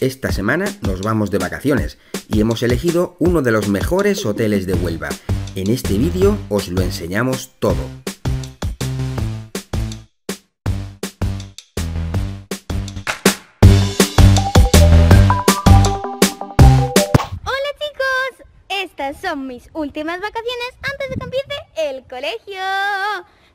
Esta semana nos vamos de vacaciones y hemos elegido uno de los mejores hoteles de Huelva. En este vídeo os lo enseñamos todo. Hola chicos, estas son mis últimas vacaciones antes de que empiece el colegio.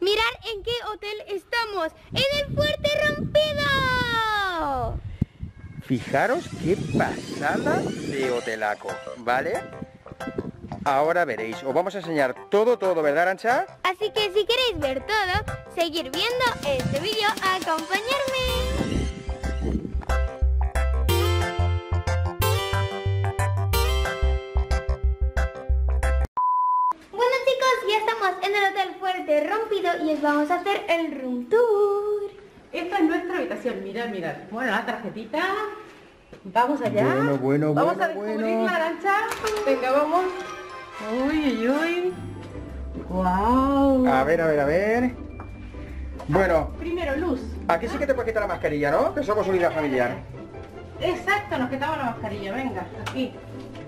Mirar en qué hotel estamos, en el Fuerte Rompido. Fijaros qué pasada de hotelaco, ¿vale? Ahora veréis, os vamos a enseñar todo, todo, ¿verdad, Arancha? Así que si queréis ver todo, seguir viendo este vídeo, acompañarme. Bueno chicos, ya estamos en el Hotel Fuerte Rompido y os vamos a hacer el room tour. Esta es nuestra habitación, mirad, mirad. Bueno, la tarjetita. Vamos allá. Bueno, bueno, Vamos bueno, a descubrir bueno. la arancha. Venga, vamos. Uy, uy, uy. Wow. A ver, a ver, a ver. Bueno, Primero, luz. aquí sí que te puedes quitar la mascarilla, ¿no? Que somos unidad familiar. Exacto, nos quitamos la mascarilla. Venga, aquí.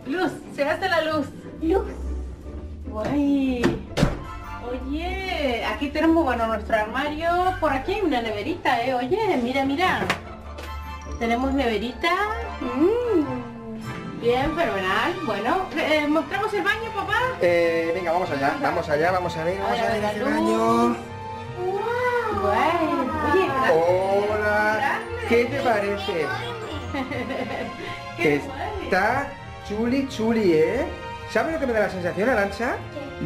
Luz, se hace la luz. Luz. Guay. Aquí tenemos, bueno, nuestro armario. Por aquí hay una neverita, ¿eh? Oye, mira, mira. Tenemos neverita. Mm. Bien, fenomenal. Bueno, eh, ¿mostramos el baño, papá? Eh, venga, vamos allá, vamos allá, vamos a ver, vamos a ver luz. baño. Guay. Oye, Hola. ¿qué te parece? qué. Está chuli chuli, ¿eh? ¿Sabes lo que me da la sensación, Arancha?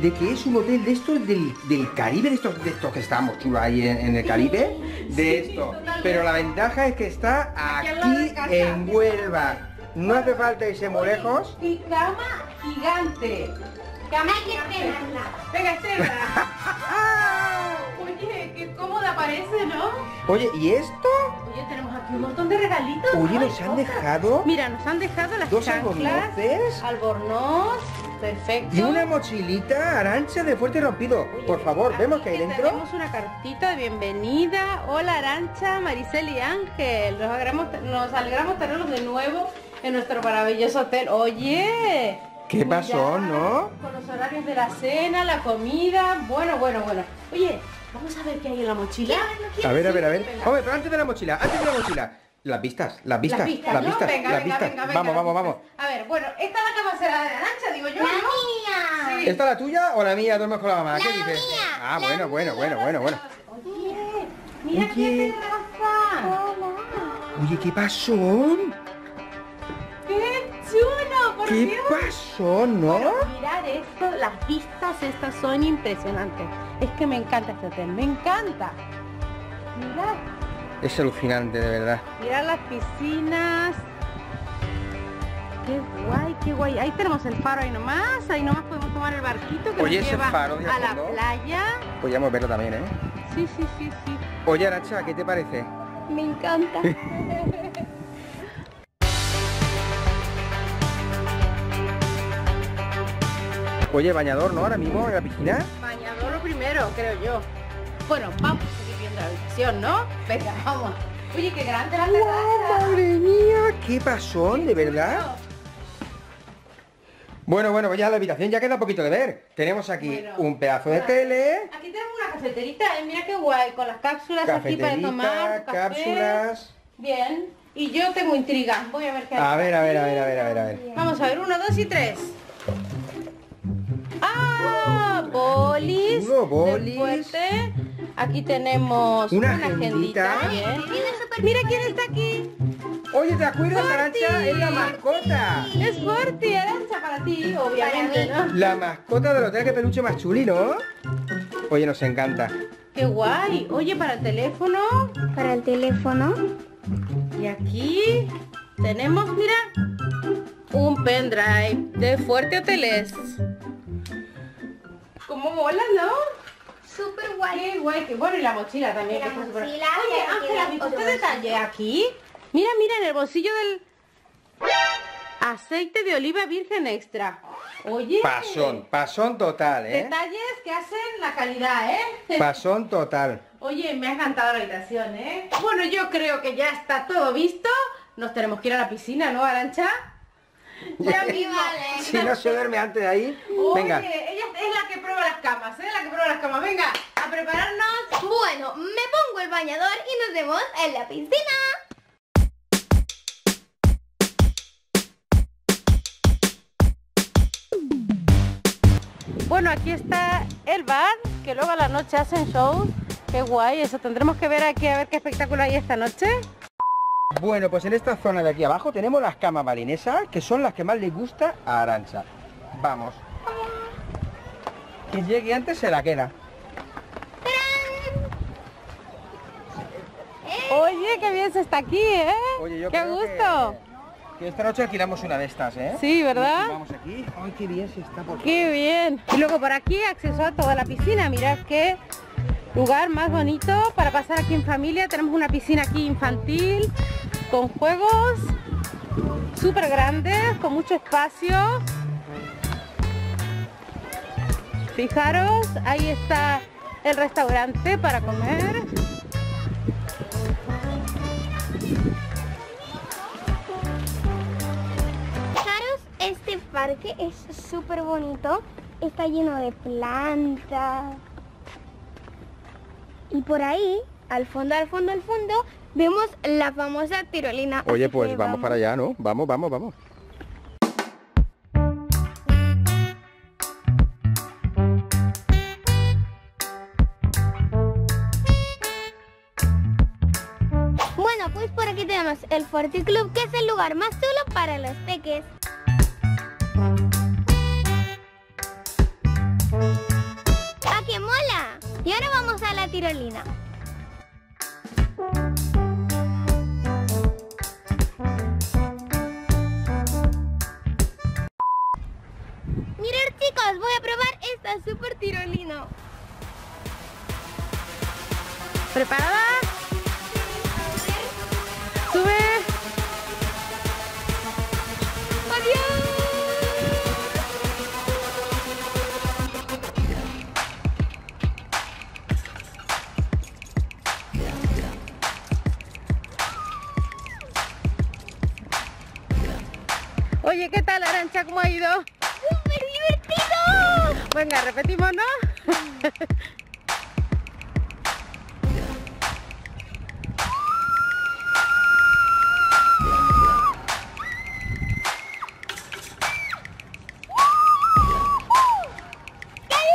De que es un hotel de estos del, del Caribe, de estos, de estos que estamos chulos ahí en, en el Caribe, de Sí, esto. totalmente. Pero la ventaja es que está Aquí en Huelva. No hace falta irse muy lejos. Y cama gigante. Cama gigante. Venga, Estela. Cómoda parece, ¿no? Oye, ¿y esto? Oye, tenemos aquí un montón de regalitos. Oye, nos han dejado Mira, nos han dejado las dos chanclas. albornoces Albornoz. Perfecto. y una mochilita Arancha de fuerte rompido. Oye, Por favor, vemos que hay dentro. Tenemos una cartita de bienvenida. Hola Arancha, Maricel y Ángel. Nos alegramos, nos alegramos tenerlos de nuevo en nuestro maravilloso hotel. Oye. ¿Qué pasó, no? Con los horarios de la cena, la comida. Bueno, bueno, bueno. Oye, vamos a ver qué hay en la mochila. A ver, a ver, a ver. Hombre, pero antes de la mochila, antes de la mochila. Las vistas, las vistas, las vistas, las ¿no? vistas, venga, las venga, vistas. venga, venga, vamos, vamos, vamos. A ver, bueno, esta es la cama será de Arancha, digo yo, La ¿no? mía. Sí. ¿Esta es la tuya o la mía? Duermes con la mamá. ¿Qué La dices? mía, Ah, la bueno, bueno, bueno, bueno, bueno. Oye, mira Oye. qué terraza. Oye, ¿qué pasó? ¡Qué chulo! Por ¿Qué Dios. pasó, no? Bueno, mirar esto, las vistas estas son impresionantes. Es que me encanta este hotel, me encanta. Mirad, Es alucinante, de verdad. mirad las piscinas. Qué guay, qué guay. Ahí tenemos el faro ahí nomás, ahí nomás podemos tomar el barquito que Oye, nos lleva faro a la playa. Podríamos verlo también, ¿eh? Sí, sí, sí, sí. Oye, Arancha, ¿qué te parece? Me encanta. Oye, bañador, ¿no? Ahora mismo en la piscina. Bañador lo primero, creo yo. Bueno, vamos a seguir viendo la habitación, ¿no? Venga, vamos. Oye, qué grande la terraza. ¡Madre mía! ¿Qué pasó, de verdad? Bueno, bueno, pues ya la habitación ya queda poquito de ver. Tenemos aquí Bueno. un pedazo de tele, Aquí tenemos una cafeterita, eh, mira qué guay, con las cápsulas aquí para tomar, café. cápsulas. Bien. Y yo tengo intriga. Voy a ver qué hay. A ver, a ver, a ver, a ver, a ver, a ver. Vamos a ver, uno, dos y tres. Bolis. Uno, de bolis. fuerte. Aquí tenemos Una una, agendita. agendita. Mira quién está aquí. Oye, ¿te acuerdas, Forti. Arancha? Es la mascota. Es Forti, Arancha para ti, obviamente, ¿no? La mascota del hotel que peluche más chuli, ¿no? Oye, nos encanta. Qué guay. Oye, para el teléfono. Para el teléfono. Y aquí tenemos, mira, un pendrive de Fuerte Hoteles. ¿Cómo mola, no? Súper guay. Qué guay, qué bueno. Y la mochila también. La que Oye, que Ángela, tiene ¿has visto otro este detalle aquí? Mira, mira, en el bolsillo del... Aceite de oliva virgen extra. Oye. Pasón, pasón total, ¿eh? Detalles que hacen la calidad, ¿eh? Pasón total. Oye, me ha encantado la habitación, ¿eh? Bueno, yo creo que ya está todo visto. nos tenemos que ir a la piscina, ¿no, Arancha? Ya mismo. vale. Si no se duerme antes de ahí, venga. Oye, ella es la que prueba las camas, ¿eh? La que prueba las camas. Venga, a prepararnos. Bueno, me pongo el bañador y nos vemos en la piscina. Bueno, aquí está el bar, que luego a la noche hacen shows. Qué guay, eso tendremos que ver aquí a ver qué espectáculo hay esta noche. Bueno, pues en esta zona de aquí abajo tenemos las camas balinesas, que son las que más le gusta a Arancha. Vamos. Quien llegue antes se la queda. Oye, qué bien se está aquí, ¿eh? Oye, yo qué creo gusto. Que, que esta noche alquilamos una de estas, ¿eh? Sí, ¿verdad? Vamos aquí. Ay, qué bien se está por Qué bien. Y luego por aquí acceso a toda la piscina. Mirad qué lugar más bonito para pasar aquí en familia. Tenemos una piscina aquí infantil con juegos súper grandes, con mucho espacio. Fijaros, ahí está el restaurante para comer. Fijaros, este parque es súper bonito. Está lleno de plantas. Y por ahí, al fondo, al fondo, al fondo, vemos la famosa tirolina. Oye, pues que vamos para allá, ¿no? Vamos, vamos, vamos. Forti Club, que es el lugar más chulo para los peques. ¡Ah, qué mola! Y ahora vamos a la tirolina. Mirad chicos, voy a probar esta super tirolina. ¿Preparada? Oye, ¿qué tal, Arancha? ¿Cómo ha ido? ¡Súper divertido! Venga, repetimos, ¿no? ¡Qué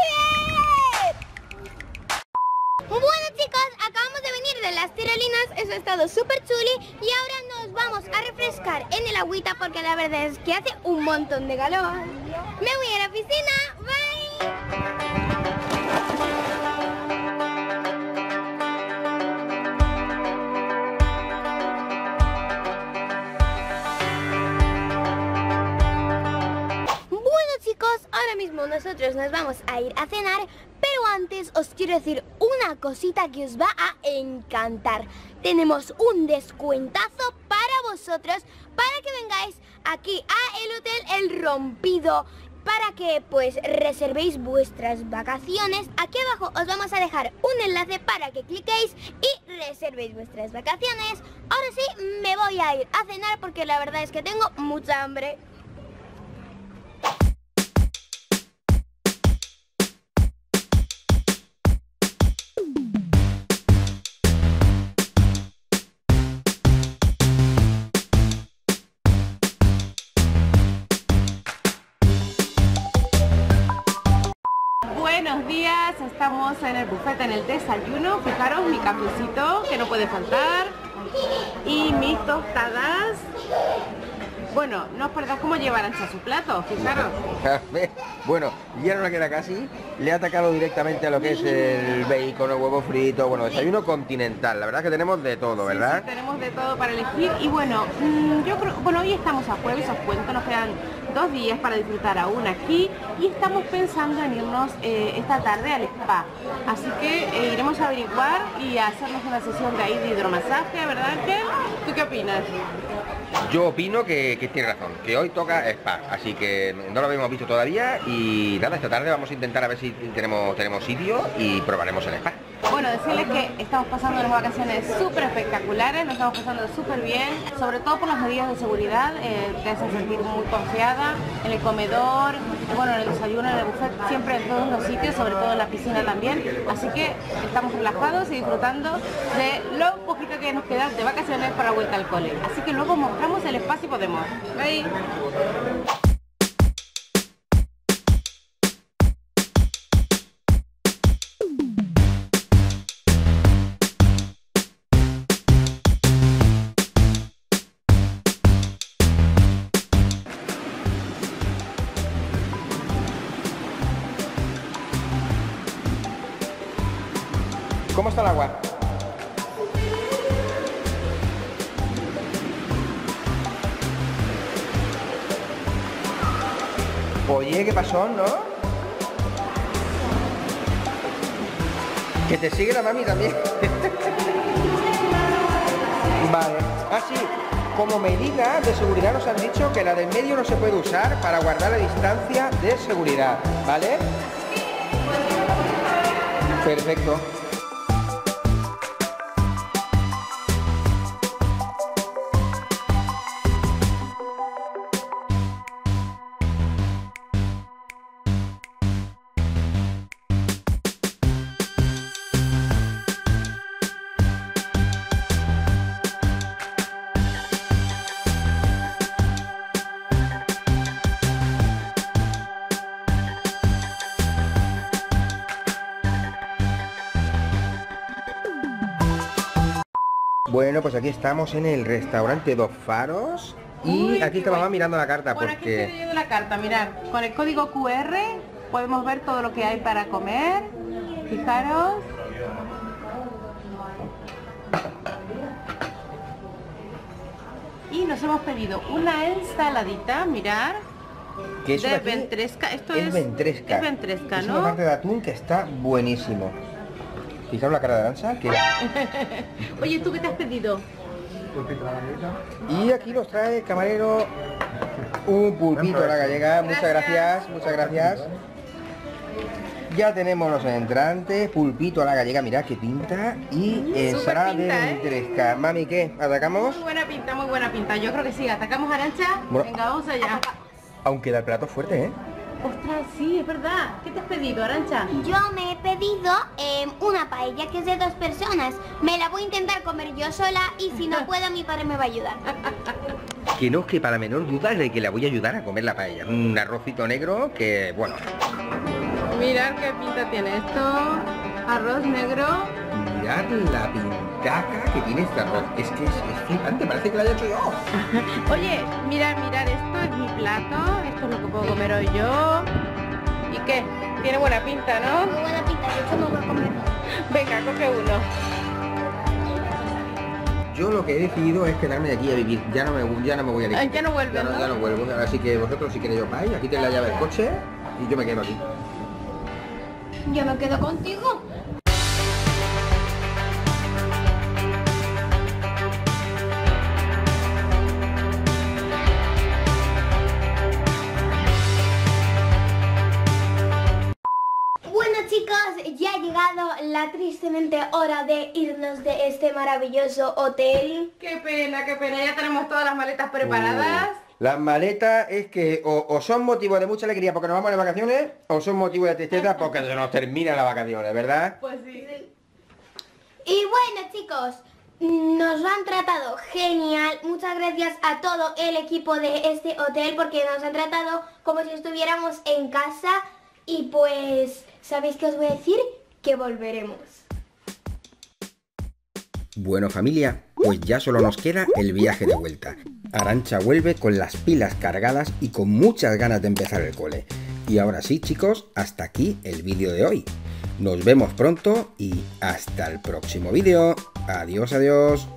bien! Bueno chicos, acabamos de venir de las tirolinas, eso ha estado súper chuli y ahora vamos a refrescar en el agüita porque la verdad es que hace un montón de calor. Me voy a la piscina, bye. Bueno chicos, ahora mismo nosotros nos vamos a ir a cenar, pero antes os quiero decir una cosita que os va a encantar. Tenemos un descuentazo para que vengáis aquí a el Hotel El Rompido, para que pues reservéis vuestras vacaciones. Aquí abajo os vamos a dejar un enlace para que cliquéis y reservéis vuestras vacaciones. Ahora sí, me voy a ir a cenar porque la verdad es que tengo mucha hambre. En el buffet en el desayuno. Fijaros mi cafecito que no puede faltar y mis tostadas. Bueno, no os perdáis cómo llevar ancha su plato, fijaros. bueno, ya no le queda casi. Le ha atacado directamente a lo que es el bacon, el huevo frito. Bueno, desayuno continental. La verdad que tenemos de todo, ¿verdad? sí, tenemos de todo para elegir y bueno, mm, yo creo, bueno, hoy estamos a jueves, os cuento, nos quedan dos días para disfrutar aún aquí y estamos pensando en irnos eh, esta tarde al spa. Así que eh, iremos a averiguar y a hacernos una sesión de ahí de hidromasaje, ¿verdad Ángel? ¿Tú qué opinas? Yo opino que, que tiene razón, que hoy toca spa, así que no lo habíamos visto todavía y nada, esta tarde vamos a intentar a ver si tenemos, tenemos sitio y probaremos el spa. Bueno, decirles que estamos pasando unas vacaciones súper espectaculares, nos estamos pasando súper bien, sobre todo por las medidas de seguridad, eh, te hacen sentir muy en el comedor, bueno, en el desayuno, en el buffet, siempre en todos los sitios, sobre todo en la piscina también. Así que estamos relajados y disfrutando de lo poquito que nos queda de vacaciones para vuelta al cole. Así que luego mostramos el espacio podemos. ¿Veis? ¿Cómo está el agua? Oye, ¿qué pasó, no? Que te sigue la mami también. vale. Ah, sí. Como medida de seguridad nos han dicho que la del medio no se puede usar para guardar la distancia de seguridad, ¿vale? Perfecto. Bueno, pues aquí estamos en el restaurante Dos Faros y Uy, aquí guay. mirando la carta Bueno, aquí estoy porque... la carta, mirad. Con el código QR podemos ver todo lo que hay para comer. Fijaros. Y nos hemos pedido una ensaladita, mirar, Que de ventresca. Esto es es, ventresca. es ventresca, Es ¿no? una parte de atún que está buenísimo. Fijaros la cara de Arancha, que... Oye, ¿tú qué te has pedido? Y aquí nos trae el camarero un pulpito a la gallega. Muchas gracias, muchas gracias. Ya tenemos los entrantes, pulpito a la gallega, mirad qué pinta. Y ensalada de pinta, ¿eh? ventresca. Mami, ¿qué? ¿Atacamos? Muy buena pinta, muy buena pinta. Yo creo que sí. ¿Atacamos Arancha? Bueno. Venga, vamos allá. Aunque da el plato fuerte, ¿eh? Ostras, sí, es verdad. ¿Qué te has pedido, Arancha? Yo me he pedido em, una paella que es de dos personas. Me la voy a intentar comer yo sola y si no puedo mi padre me va a ayudar. Que no, que para menor duda de que la voy a ayudar a comer la paella. Un arrocito negro que, bueno, Mirad qué pinta tiene esto. Arroz negro. mirad la pintaca que tiene este arroz. Es que es, es flipante, parece que lo haya hecho yo. Oye, mirad, mirad, esto es mi plato. Esto es lo que puedo comer hoy yo. ¿Y qué? Tiene buena pinta, Muy ¿no? buena pinta, de hecho me voy a comer. Venga, coge uno. Yo lo que he decidido es quedarme de aquí a vivir. Ya no me, ya no me voy a ir. Ya no vuelves, ya no, ¿no? ya no vuelvo. Así que vosotros si queréis os vais, aquí tenéis la llave del coche y yo me quedo aquí. Yo me quedo contigo. Tristemente hora de irnos de este maravilloso hotel. Qué pena, qué pena. Ya tenemos todas las maletas preparadas. Las maletas es que o, o son motivo de mucha alegría porque nos vamos de vacaciones o son motivo de tristeza porque se nos terminan las vacaciones, ¿verdad? Pues sí. Y bueno chicos, nos lo han tratado genial. Muchas gracias a todo el equipo de este hotel porque nos han tratado como si estuviéramos en casa. Y pues, ¿sabéis qué os voy a decir? Que volveremos. Bueno familia, pues ya solo nos queda el viaje de vuelta. Arancha vuelve con las pilas cargadas y con muchas ganas de empezar el cole. Y ahora sí chicos, hasta aquí el vídeo de hoy. Nos vemos pronto y hasta el próximo vídeo. Adiós, adiós.